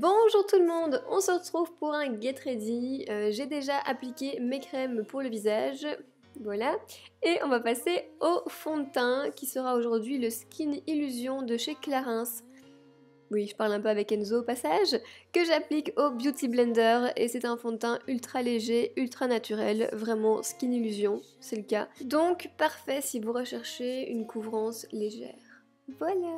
Bonjour tout le monde, on se retrouve pour un Get Ready. Euh, j'ai déjà appliqué mes crèmes pour le visage, voilà. Et on va passer au fond de teint qui sera aujourd'hui le Skin Illusion de chez Clarins. Oui, je parle un peu avec Enzo au passage, que j'applique au Beauty Blender et c'est un fond de teint ultra léger, ultra naturel, vraiment Skin Illusion, c'est le cas. Donc parfait si vous recherchez une couvrance légère. Voilà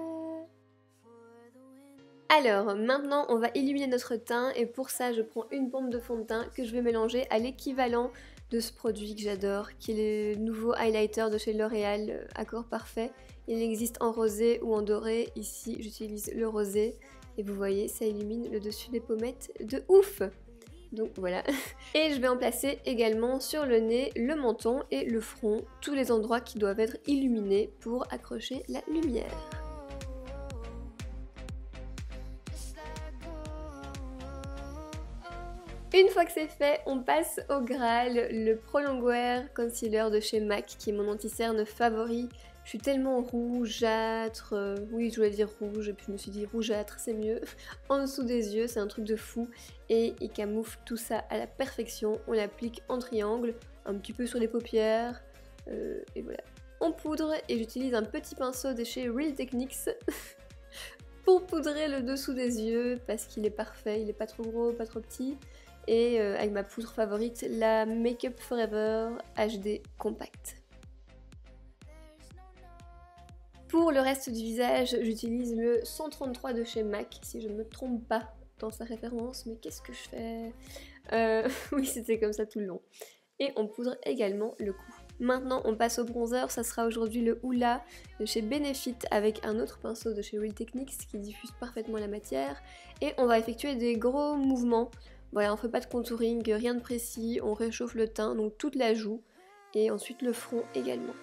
alors, maintenant, on va illuminer notre teint et pour ça, je prends une pompe de fond de teint que je vais mélanger à l'équivalent de ce produit que j'adore, qui est le nouveau highlighter de chez L'Oréal, euh, Accord Parfait. Il existe en rosé ou en doré. Ici, j'utilise le rosé. Et vous voyez, ça illumine le dessus des pommettes de ouf donc voilà. Et je vais en placer également sur le nez, le menton et le front, tous les endroits qui doivent être illuminés pour accrocher la lumière. Une fois que c'est fait, on passe au Graal, le Pro Wear Concealer de chez MAC, qui est mon anti-cerne favori. Je suis tellement rougeâtre, euh, oui je voulais dire rouge, et puis je me suis dit rougeâtre c'est mieux. en dessous des yeux, c'est un truc de fou, et il camoufle tout ça à la perfection. On l'applique en triangle, un petit peu sur les paupières, euh, et voilà. On poudre, et j'utilise un petit pinceau de chez Real Techniques pour poudrer le dessous des yeux, parce qu'il est parfait, il est pas trop gros, pas trop petit et euh, avec ma poudre favorite, la Makeup Forever HD Compact. Pour le reste du visage, j'utilise le 133 de chez MAC, si je ne me trompe pas dans sa référence, mais qu'est-ce que je fais? Euh, Oui, c'était comme ça tout le long. Et on poudre également le cou. Maintenant, on passe au bronzer, ça sera aujourd'hui le Hoola de chez Benefit avec un autre pinceau de chez Real Techniques qui diffuse parfaitement la matière. Et on va effectuer des gros mouvements voilà, on fait pas de contouring, rien de précis, on réchauffe le teint, donc toute la joue, et ensuite le front également.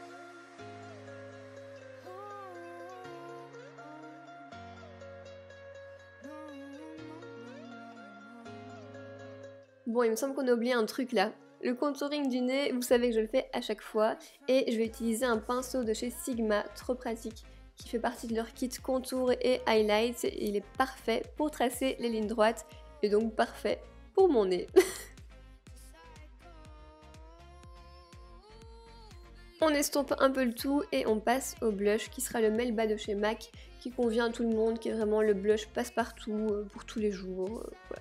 Bon, il me semble qu'on a oublié un truc là. Le contouring du nez, vous savez que je le fais à chaque fois, et je vais utiliser un pinceau de chez Sigma, trop pratique, qui fait partie de leur kit contour et highlight. Il est parfait pour tracer les lignes droites, et donc parfait mon nez. on estompe un peu le tout et on passe au blush qui sera le Melba de chez MAC qui convient à tout le monde, qui est vraiment le blush passe-partout euh, pour tous les jours. Euh,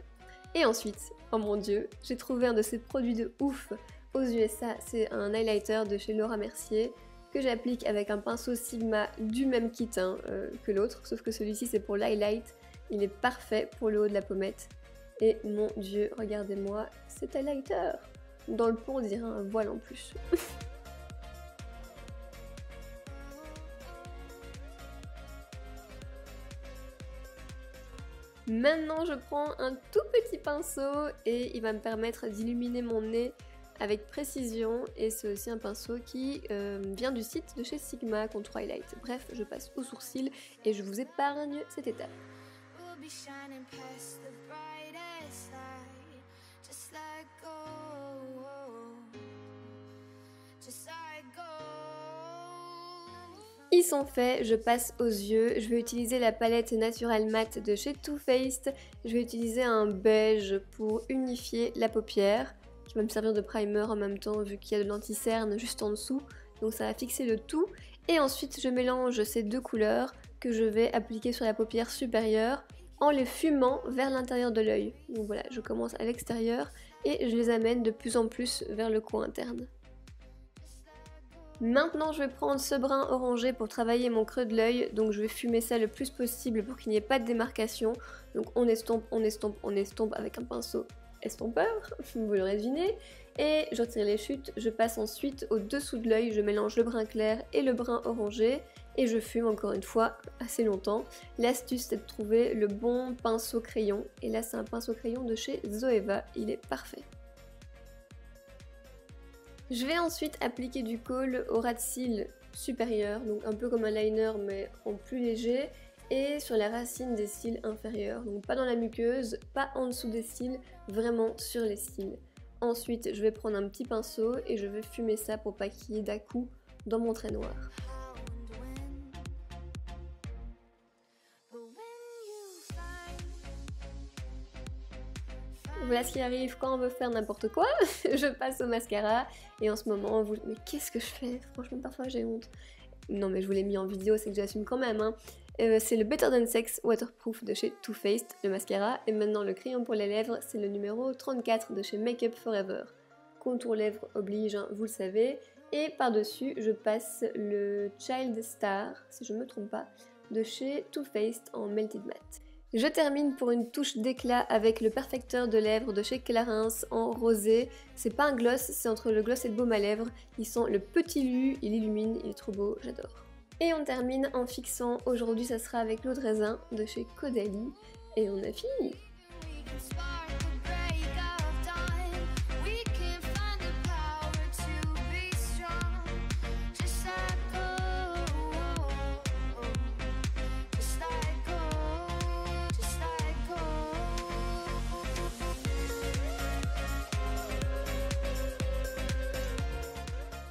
et ensuite, oh mon dieu, j'ai trouvé un de ces produits de ouf aux USA, c'est un highlighter de chez Laura Mercier que j'applique avec un pinceau Sigma du même kit hein, euh, que l'autre, sauf que celui-ci c'est pour l'highlight, il est parfait pour le haut de la pommette et mon dieu, regardez-moi, c'est un Dans le pont, on dirait un voile en plus. Maintenant, je prends un tout petit pinceau et il va me permettre d'illuminer mon nez avec précision et c'est aussi un pinceau qui euh, vient du site de chez Sigma contre Twilight. Bref, je passe au sourcil et je vous épargne cette étape. Ils sont faits, je passe aux yeux. Je vais utiliser la palette Natural Matte de chez Too Faced. Je vais utiliser un beige pour unifier la paupière, qui va me servir de primer en même temps vu qu'il y a de l'anti-cerne juste en dessous. Donc ça va fixer le tout. Et ensuite je mélange ces deux couleurs que je vais appliquer sur la paupière supérieure en les fumant vers l'intérieur de l'œil. Donc voilà, je commence à l'extérieur et je les amène de plus en plus vers le coin interne. Maintenant, je vais prendre ce brun orangé pour travailler mon creux de l'œil. Donc, je vais fumer ça le plus possible pour qu'il n'y ait pas de démarcation. Donc, on estompe, on estompe, on estompe avec un pinceau estompeur, vous l'aurez deviné. Et je retire les chutes. Je passe ensuite au dessous de l'œil. Je mélange le brun clair et le brun orangé. Et je fume encore une fois assez longtemps. L'astuce, c'est de trouver le bon pinceau crayon. Et là, c'est un pinceau crayon de chez Zoeva. Il est parfait. Je vais ensuite appliquer du col au ras de cils supérieur, donc un peu comme un liner mais en plus léger, et sur la racine des cils inférieurs, donc pas dans la muqueuse, pas en dessous des cils, vraiment sur les cils. Ensuite, je vais prendre un petit pinceau et je vais fumer ça pour pas qu'il ait dà dans mon trait noir. Voilà ce qui arrive quand on veut faire n'importe quoi. je passe au mascara et en ce moment, vous... mais qu'est-ce que je fais? Franchement, parfois j'ai honte. Non, mais je vous l'ai mis en vidéo, c'est que j'assume quand même. Hein. Euh, c'est le Better Than Sex Waterproof de chez Too Faced, le mascara. Et maintenant, le crayon pour les lèvres, c'est le numéro 34 de chez Makeup Forever. Contour lèvres oblige, hein, vous le savez. Et par-dessus, je passe le Child Star, si je ne me trompe pas, de chez Too Faced en Melted Matte. Je termine pour une touche d'éclat avec le perfecteur de lèvres de chez Clarins en rosé. C'est pas un gloss, c'est entre le gloss et le baume à lèvres. Ils sont le petit lu, il illumine, il est trop beau, j'adore. Et on termine en fixant, aujourd'hui ça sera avec l'eau de raisin de chez Caudalie. Et on a fini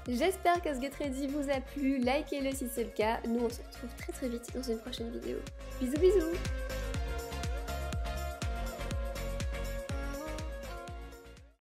J'espère que ce Get Ready vous a plu, likez-le si c'est le cas. Nous on se retrouve très très vite dans une prochaine vidéo. Bisous bisous